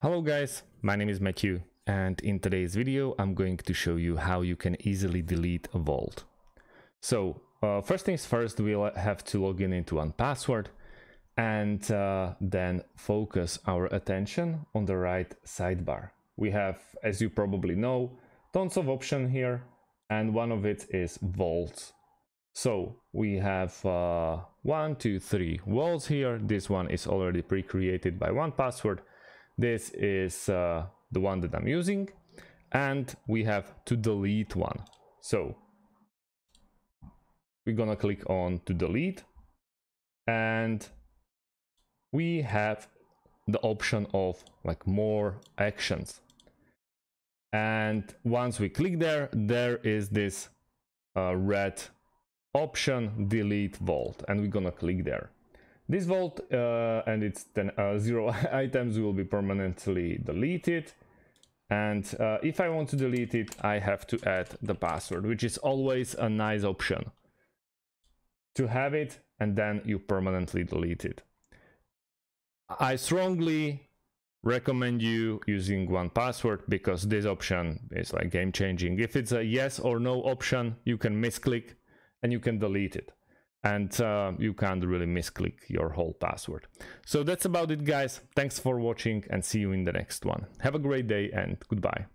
Hello guys, my name is Matthew and in today's video I'm going to show you how you can easily delete a vault. So uh, first things first we'll have to log in into 1Password and uh, then focus our attention on the right sidebar. We have, as you probably know, tons of options here and one of it is vaults. So we have uh, one, two, three vaults here. This one is already pre-created by 1Password this is uh, the one that I'm using and we have to delete one. So we're gonna click on to delete and we have the option of like more actions. And once we click there, there is this uh, red option delete vault and we're gonna click there. This vault uh, and its ten, uh, zero items will be permanently deleted. And uh, if I want to delete it, I have to add the password, which is always a nice option to have it and then you permanently delete it. I strongly recommend you using 1Password because this option is like game changing. If it's a yes or no option, you can misclick and you can delete it and uh, you can't really misclick your whole password. So that's about it guys. Thanks for watching and see you in the next one. Have a great day and goodbye.